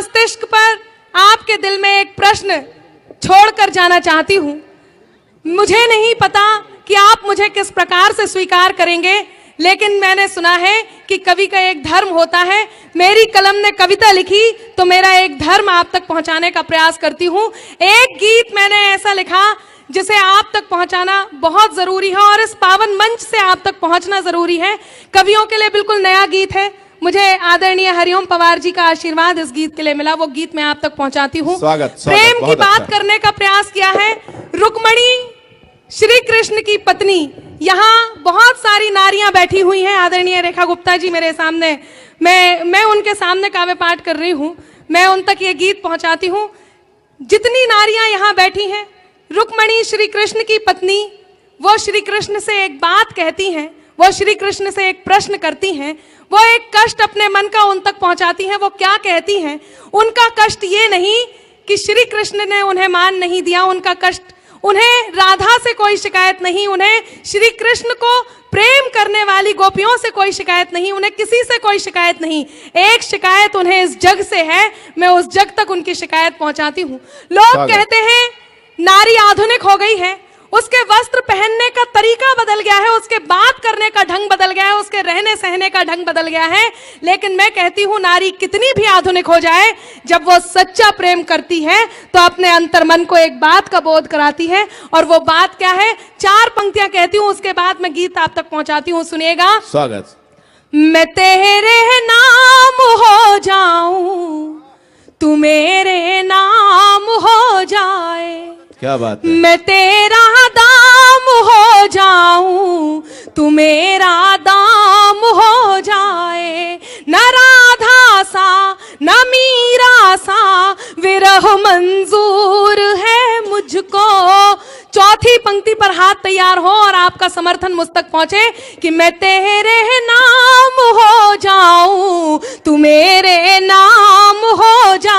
मस्तिष्क पर आपके दिल में एक प्रश्न छोड़कर जाना चाहती हूँ। मुझे नहीं पता कि आप मुझे किस प्रकार से स्वीकार करेंगे, लेकिन मैंने सुना है कि कवि का एक धर्म होता है। मेरी कलम ने कविता लिखी तो मेरा एक धर्म आप तक पहुँचाने का प्रयास करती हूँ। एक गीत मैंने ऐसा लिखा, जिसे आप तक पहुंचाना बहुत ज़रूरी है, और इस पावन मंच से आप तक पहुँचना ज़रूरी है। कवियों के लिए बिल्कुल नया गीत है। मुझे आदरणीय हरिओम पवार जी का आशीर्वाद इस गीत के लिए मिला। वो गीत मैं आप तक पहुंचाती हूँ। प्रेम की बात अच्छा। करने का प्रयास किया है। रुक्मणी श्री कृष्ण की पत्नी यहाँ बहुत सारी नारियाँ बैठी हुई हैं। आदरणीय रेखा गुप्ता जी मेरे सामने। मैं मैं उनके सामने काव्य पाठ कर रही हूँ। मैं उन तक ये गीत पहुंचाती हूँ। जितनी नारियाँ यहाँ बैठी हैं रुक्मणी श्री कृष्ण की पत्नी वो श्री कृष्ण से एक बात कहती हैं। वो श्री कृष्ण से एक प्रश्न करती हैं वो एक कष्ट अपने मन का उन तक पहुंचाती हैं वो क्या कहती हैं? उनका कष्ट ये नहीं कि श्री कृष्ण ने उन्हें मान नहीं दिया उनका कष्ट उन्हें राधा से कोई शिकायत नहीं उन्हें श्री कृष्ण को प्रेम करने वाली गोपियों से कोई शिकायत नहीं उन्हें किसी से कोई शिकायत नहीं। एक शिकायत उन्हें इस जग से है मैं उस जग तक उनकी शिकायत पहुंचाती हूँ। लोग कहते हैं नारी आधुनिक हो गई है उसके वस्त्र पहनने का तरीका बदल गया है उसके बात करने का ढंग बदल गया है उसके रहने सहने का ढंग बदल गया है। लेकिन मैं कहती हूँ नारी कितनी भी आधुनिक हो जाए जब वो सच्चा प्रेम करती है तो अपने अंतर मन को एक बात का बोध कराती है। और वो बात क्या है? चार पंक्तियाँ कहती हूँ उसके बाद मैं गीत आप तक पहुंचाती हूँ सुनिएगा। स्वागत। मैं तेरे नाम हो जाऊँ तू मेरे नाम हो जाए। क्या बात है? मैं तेरा दाम हो जाऊँ, तू मेरा दाम हो जाए। न राधा सा, न मीरा सा, विरह मंजूर है मुझको। चौथी पंक्ति पर हाथ तैयार हो और आपका समर्थन मुझ तक पहुँचे कि मैं तेरे नाम हो जाऊँ, तू मेरे नाम हो जाए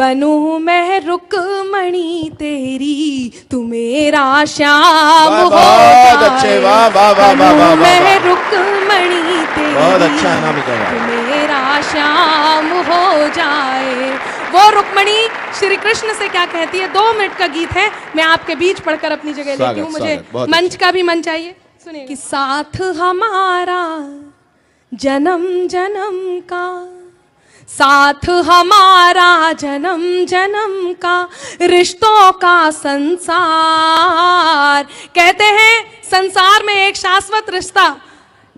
बनू मैं रुकमणी तेरी तू मेरा श्याम हो जाए। अच्छे, वाह, वाह, वाह, वाह, वाह, मैं। रुकमणी तेरी बहुत अच्छा। तू मेरा श्याम हो जाए वो रुक्मणी श्री कृष्ण से क्या कहती है दो मिनट का गीत है मैं आपके बीच पढ़कर अपनी जगह लेती हूँ मुझे मंच का भी मन चाहिए सुनिए कि साथ हमारा जन्म जन्म का साथ हमारा जन्म जन्म का, रिश्तों का संसार। कहते हैं, संसार में एक शाश्वत रिश्ता,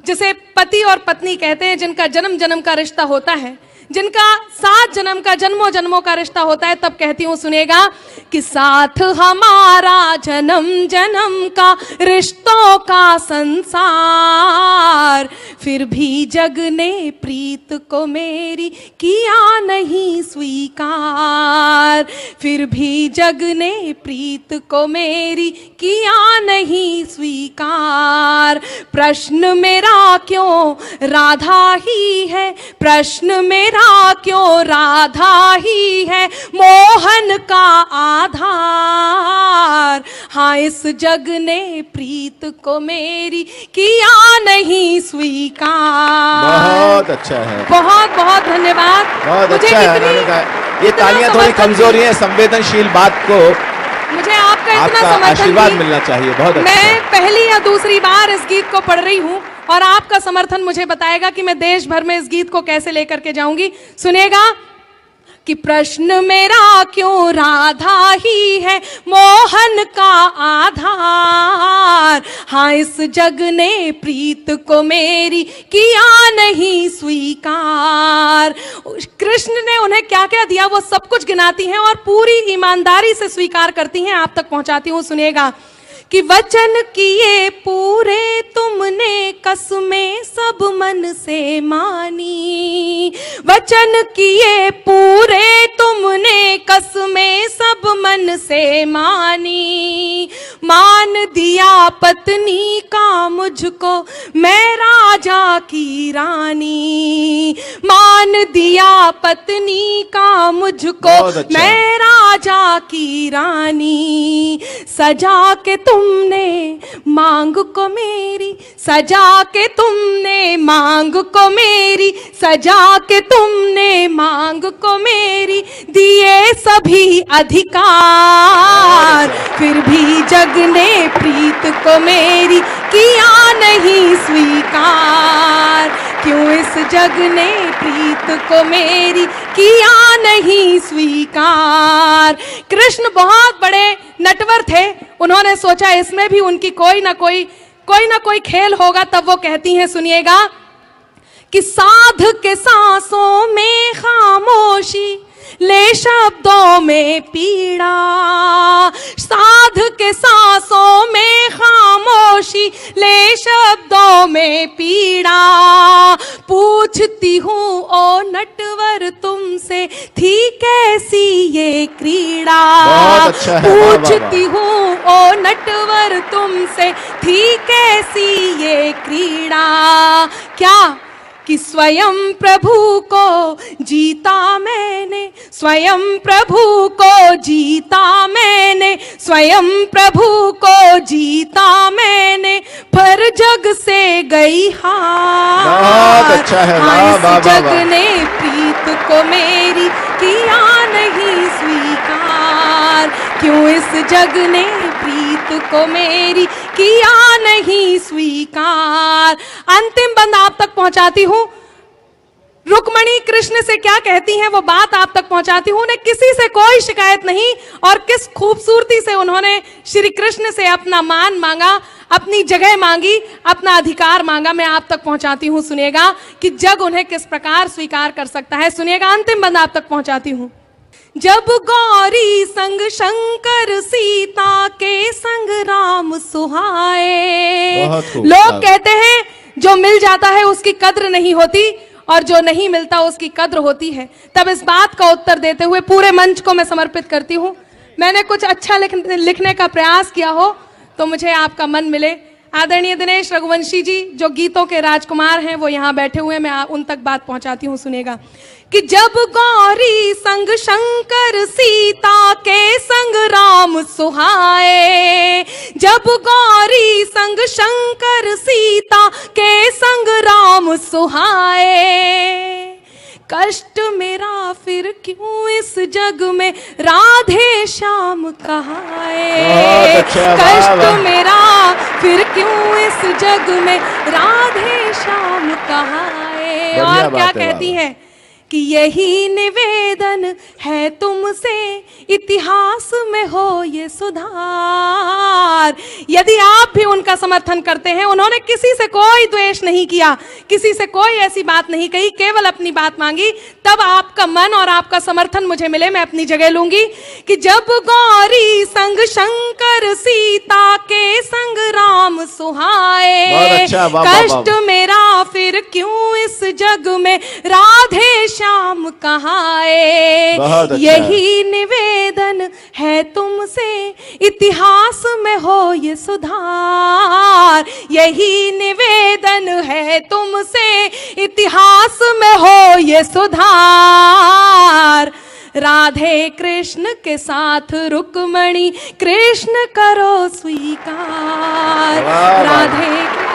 जिसे पति और पत्नी कहते हैं, जिनका जन्म जन्म का रिश्ता होता है। जिनका सात जन्म का जन्मों जन्मों का रिश्ता होता है, तब कहती हूँ, सुनेगा कि साथ हमारा जन्म जन्म का, रिश्तों का संसार। फिर भी जग ने प्रीत को मेरी किया नहीं स्वीकार। फिर भी जग ने प्रीत को मेरी किया नहीं स्वीकार। प्रश्न मेरा क्यों? राधा ही है, प्रश्न मेरा क्यों राधा ही है? मोहन का आधार। हाँ इस जग ने प्रीत को मेरी किया नहीं स्वीकार। बहुत अच्छा है। बहुत बहुत धन्यवाद। बहुत मुझे अच्छा है इतनी- ये तालियाँ थोड़ी कमज़ोरी है संवेदनशील बात को मुझे आपका इतना समर्थन आशीर्वाद मिलना चाहिए बहुत अच्छा मैं पहली या दूसरी बार इस गीत को पढ़ रही हूँ। और आपका समर्थन मुझे बताएगा कि मैं देश भर में इस गीत को कैसे लेकर के जाऊँगी। सुनेगा कि प्रश्न मेरा क्यों राधा ही है? मोहन का आधार। हाँ इस जग ने प्रीत को मेरी किया नहीं स्वीकार। कृष्ण ने उन्हें क्या क्या दिया? वो सब कुछ गिनाती हैं और पूरी ईमानदारी से स्वीकार करती हैं। आप तक पहुंचाती हूँ। सुनिएगा। कि वचन किए पूरे तुमने कसमें सब मन से मानी। वचन किए पूरे तुमने कसमें सब मन से मानी। मान दिया पत्नी का मुझको, मैं राजा की रानी। मान दिया पत्नी का मुझको। अच्छा। मैं राजा की रानी। सजा के तुमने मांग को मेरी। सजा के तुमने मांग को मेरी। सजा के तुमने मांग को मेरी। दिए सभी अधिकार। फिर भी जग ने प्रीत को मेरी। किया नहीं स्वीकार। क्यों इस जग ने प्रीत को मेरी किया नहीं स्वीकार? कृष्ण बहुत बड़े नटवर थे। उन्होंने सोचा इसमें भी उनकी कोई ना कोई कोई ना कोई खेल होगा, तब वो कहती हैं, सुनिएगा, कि साध के सांसों में खामोशी, ले शब्दों में पीड़ा। साध के में खामोशी ले शब्दों में पीड़ा। पूछती हूँ ओ नटवर तुमसे थी कैसी ये क्रीड़ा? अच्छा। पूछती हूँ ओ नटवर तुमसे थी कैसी ये क्रीड़ा? क्या कि स्वयं प्रभु को जीता मैंने स्वयं प्रभु को जीता मैंने स्वयं प्रभु को जीता मैंने पर जग से गई हार। अच्छा है, हाँ, जग ने प्रीत को मेरी किया नहीं स्वीकार। क्यों इस जग ने प्रीत को मेरी किया नहीं स्वीकार। अंतिम बंद आप तक पहुंचाती हूँ। रुक्मणी कृष्ण से क्या कहती हैं, वो बात आप तक पहुंचाती हूँ। उन्हें किसी से कोई शिकायत नहीं और किस खूबसूरती से उन्होंने श्री कृष्ण से अपना मान मांगा, अपनी जगह मांगी, अपना अधिकार मांगा, मैं आप तक पहुंचाती हूँ। सुनेगा कि जग उन्हें किस प्रकार स्वीकार कर सकता है। सुनेगा अंतिम बंद आप तक पहुंचाती हूँ। जब गौरी संग शंकर सीता के संग राम सुहाए। लोग कहते हैं जो मिल जाता है उसकी कद्र नहीं होती और जो नहीं मिलता उसकी कद्र होती है। तब इस बात का उत्तर देते हुए पूरे मंच को मैं समर्पित करती हूँ। मैंने कुछ अच्छा लिखने का प्रयास किया हो तो मुझे आपका मन मिले। आदरणीय दिनेश रघुवंशी जी जो गीतों के राजकुमार हैं वो यहाँ बैठे हुए हैं। मैं उन तक बात पहुंचाती हूँ सुनेगा। कि जब गौरी संग शंकर सीता के संग राम सुहाए जब गौरी संग शंकर सीता के संग राम सुहाए कष्ट मेरा फिर क्यों इस जग में? राधे श्याम कहाए अच्छा, कष्ट मेरा फिर क्यों इस जग में? राधे श्याम कहा और क्या है, कहती है कि यही निवेदन है तुमसे इतिहास में हो ये सुधार। यदि आप भी उनका समर्थन करते हैं उन्होंने किसी से कोई द्वेष नहीं किया किसी से कोई ऐसी बात नहीं कही केवल अपनी बात मांगी तब आपका मन और आपका समर्थन मुझे मिले मैं अपनी जगह लूँगी कि जब गौरी संग शंकर सीता के संग राम सुहाए अच्छा। कष्ट मेरा फिर क्यों इस जग में राधे श्याम कहाए अच्छा। यही निवेदन है तुमसे इतिहास में हो ये सुधार यही निवेदन है तुमसे इतिहास में हो ये सुधार राधे कृष्ण के साथ रुक्मणी कृष्ण करो स्वीकार। राधे